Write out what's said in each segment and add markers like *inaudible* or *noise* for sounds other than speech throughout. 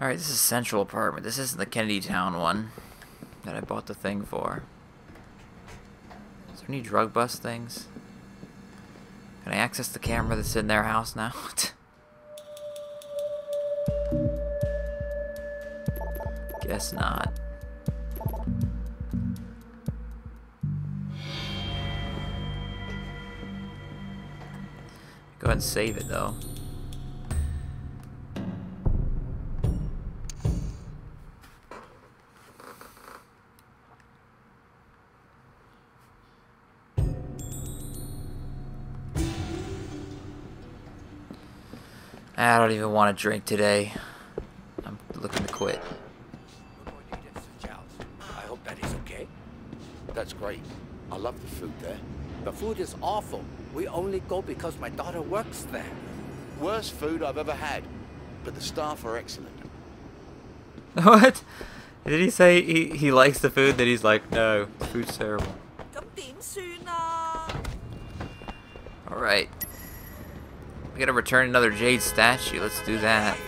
Alright, this is Central Apartment. This isn't the Kennedy Town one that I bought the thing for. Is there any drug bust things? Can I access the camera that's in their house now? *laughs* Guess not. Go ahead and save it though. I don't even want to drink today. I'm looking to quit. I hope Betty's okay. That's great. I love the food there. The food is awful. We only go because my daughter works there. Worst food I've ever had, but the staff are excellent. *laughs* what? Did he say he, he likes the food? That he's like, no, food's terrible. Alright. We gotta return another Jade statue. Let's do that.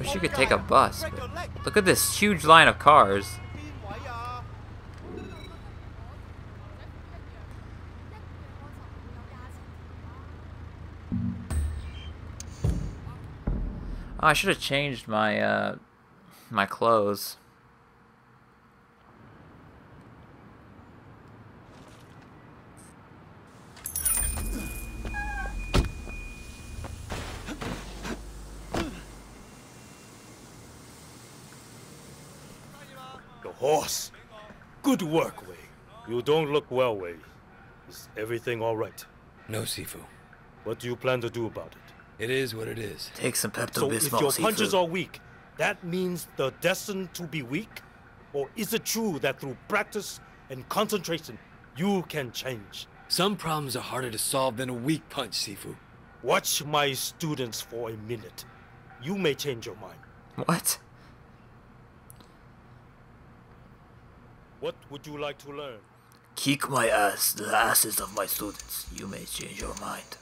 Wish you could take a bus. Look at this huge line of cars. Oh, I should have changed my uh, my clothes. Horse. Good work, Wei. You don't look well, Wei. Is everything all right? No, Sifu. What do you plan to do about it? It is what it is. Take some Pepto-Bismol, So if Bismol. your punches seafood. are weak, that means they're destined to be weak? Or is it true that through practice and concentration, you can change? Some problems are harder to solve than a weak punch, Sifu. Watch my students for a minute. You may change your mind. What? What would you like to learn? Kick my ass, the asses of my students. You may change your mind.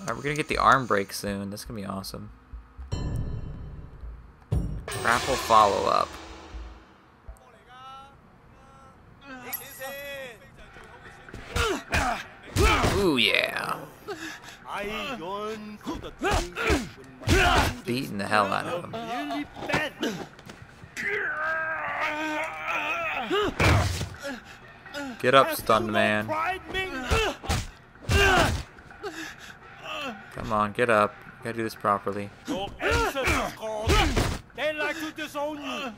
Alright, we're gonna get the arm break soon. That's gonna be awesome. Grapple follow up. Ooh yeah. Beating the hell out of him. Get up, stunned man. Come on, get up. You Gotta do this properly. They like to disown you.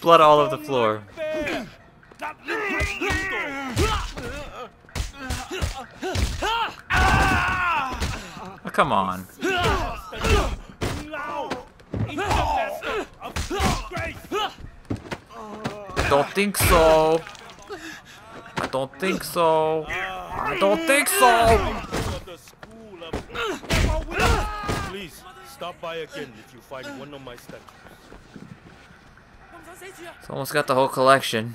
Blood all over the floor. Come on. Now, into the master of disgrace. I don't think so. I don't think so. I don't think so. For the school of- Please stop by again if you find one of my statues. It's almost got the whole collection.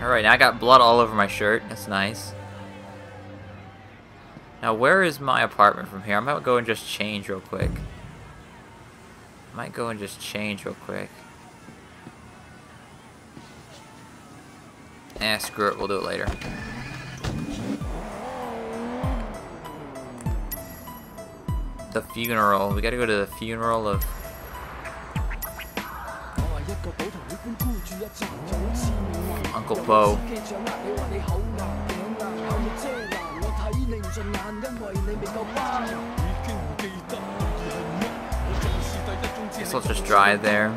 Alright, now I got blood all over my shirt. That's nice. Now, where is my apartment from here? I might go and just change real quick. I might go and just change real quick. Eh, screw it. We'll do it later. The funeral. We gotta go to the funeral of... Uncle Po. 睇你唔顺眼，因为你未够班。已经唔记得意义系乜，我重视第一宗 Guess I'll just drive there.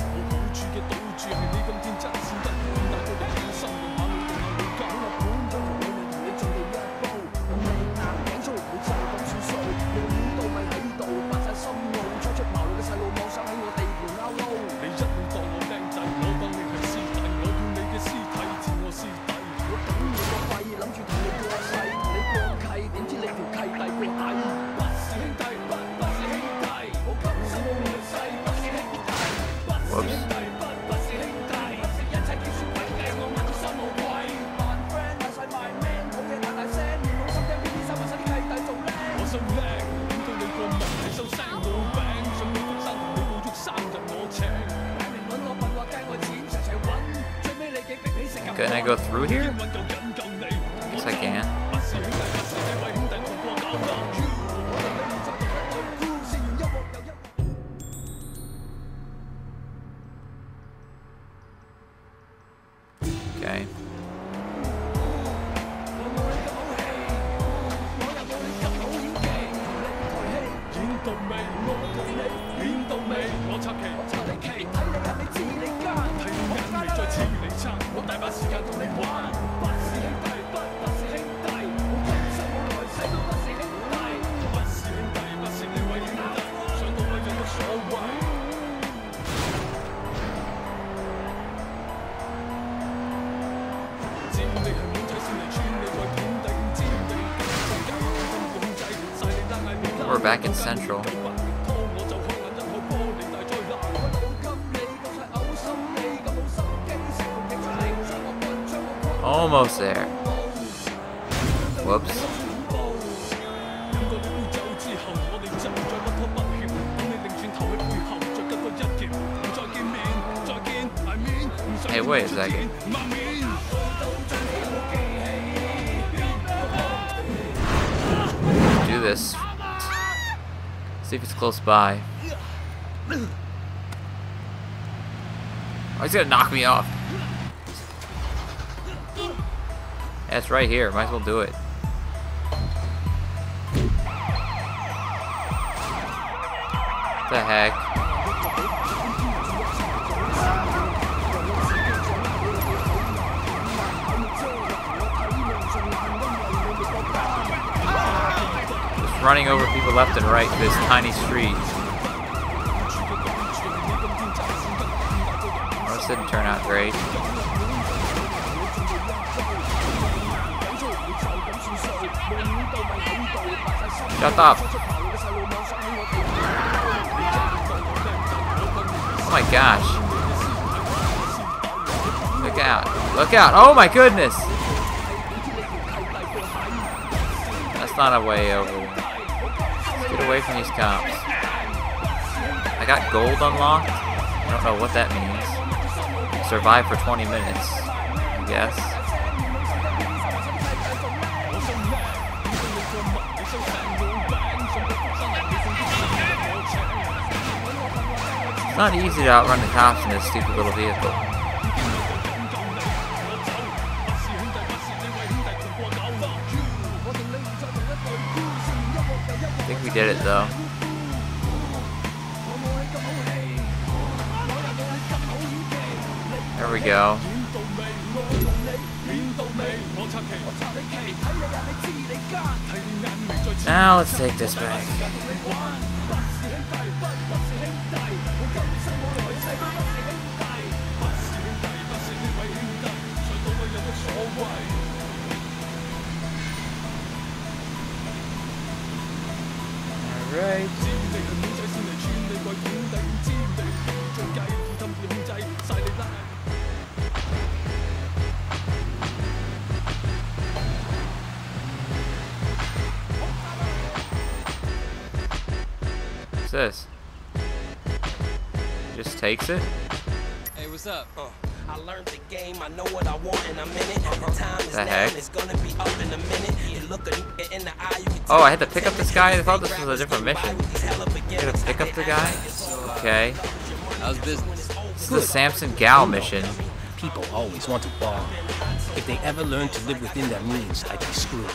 Whoops. Back in Central. Almost there. Whoops. Hey, wait a second. Do this. See if it's close by. Oh, he's gonna knock me off. Yeah, it's right here. Might as well do it. What the heck? Running over people left and right this tiny street. Well, this didn't turn out great. Shut up. Oh my gosh. Look out. Look out. Oh my goodness. That's not a way over. Away from these cops. I got gold unlocked. I don't know what that means. Survive for 20 minutes, I guess. It's not easy to outrun the cops in this stupid little vehicle. Did it though. There we go. Now let's take this back. Alright. What's this? Just takes it? Hey, what's up? I learned the game, I know what I want in a minute. The time is The now, heck? and it's gonna be up in a minute. You look a nigga in the eye, you can Oh, I had to pick up this guy? I thought this was a different mission. I had to pick up the guy? Okay. How's business? This is the Samson Gal mission. People always want to bomb. If they ever learn to live within their means, I'd be screwed.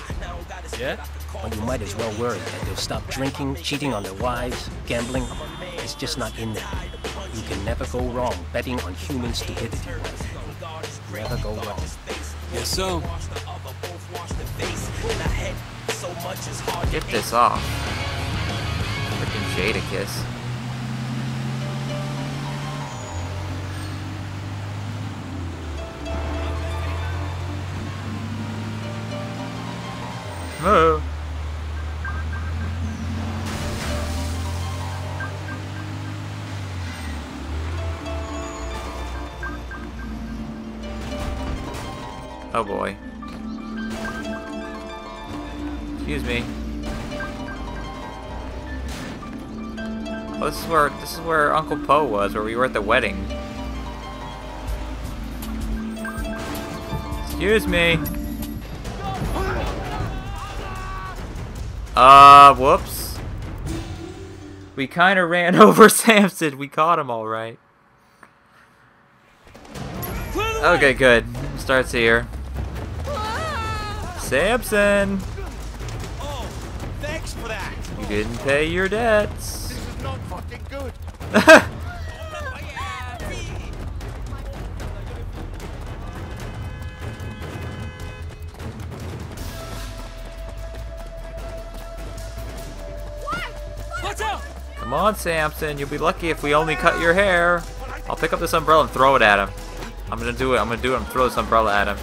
Yeah? Or you might as well worry that they'll stop drinking, cheating on their wives, gambling. It's just not in them. You can never go wrong betting on human stupidity. Never go wrong. Guess so. Get this off. Freaking Jadakiss. Moo. Oh boy. Excuse me. Oh, this is where this is where Uncle Po was, where we were at the wedding. Excuse me. Uh, whoops. We kind of ran *laughs* over Samson. We caught him all right. Okay, good. Starts here. Samson, Oh, thanks for that. you didn't pay your debts. This is not fucking good. Come on, Samson. You'll be lucky if we only cut your hair. I'll pick up this umbrella and throw it at him. I'm gonna do it. I'm gonna do it. I'm gonna throw this umbrella at him.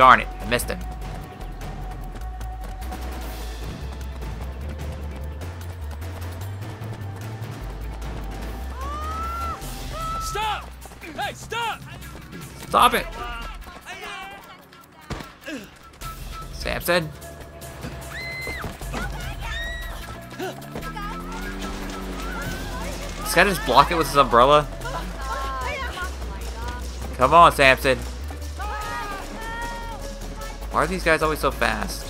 Darn it. I missed him. Stop! Hey, stop! Stop it. Samson. This guy just block it with his umbrella. Come on, Samson. Why are these guys always so fast?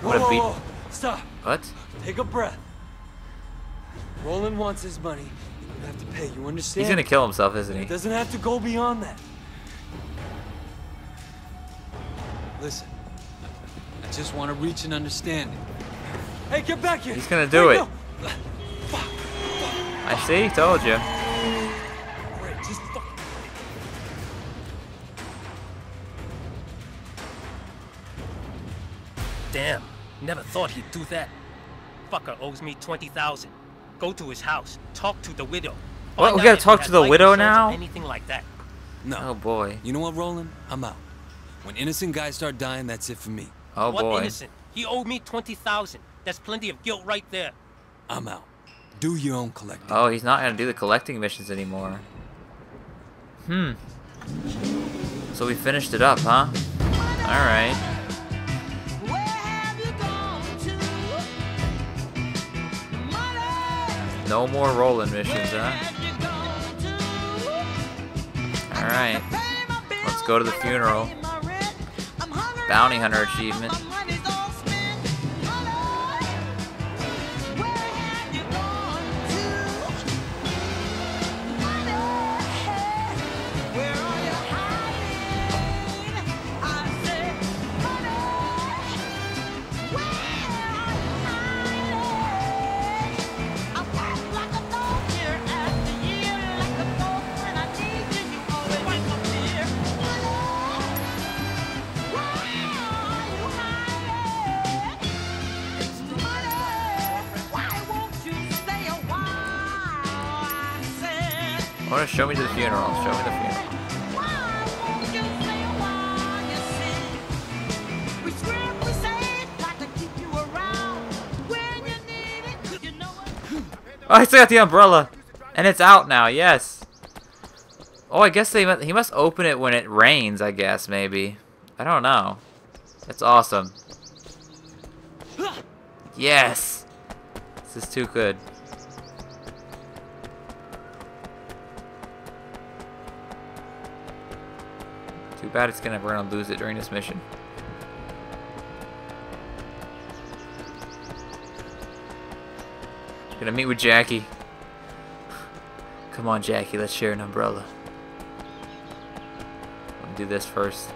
What a beat. whoa, whoa. Stop. What? Take a breath. Roland wants his money. You have to pay. You understand? He's gonna kill himself, isn't It he? doesn't have to go beyond that. Listen, I just want to reach an understanding. Hey, get back here! He's gonna do Wait, it. no. I see, told you. Never thought he'd do that. Fucker owes me 20,000. Go to his house, talk to the widow. What, Find we gotta if he talk has to the life widow insurance or now? Anything like that. No. Oh boy. You know what, Roland? I'm out. When innocent guys start dying, that's it for me. Oh what boy. innocent? He owed me 20,000. That's plenty of guilt right there. I'm out. Do your own collecting. Oh, he's not gonna do the collecting missions anymore. Hmm. So we finished it up, huh? Alright. No more rolling missions, huh? Alright. Let's go to the funeral. Bounty Hunter achievement. I wanna show me the funeral. Show me the funeral. *laughs* Oh, I still got the umbrella. And it's out now, yes. Oh, I guess they mu- he must open it when it rains, I guess, maybe. I don't know. That's awesome. *laughs* Yes! This is too good. Too bad it's gonna we're gonna lose it during this mission. Gonna meet with Jackie. Come on, Jackie, let's share an umbrella. Me do this first.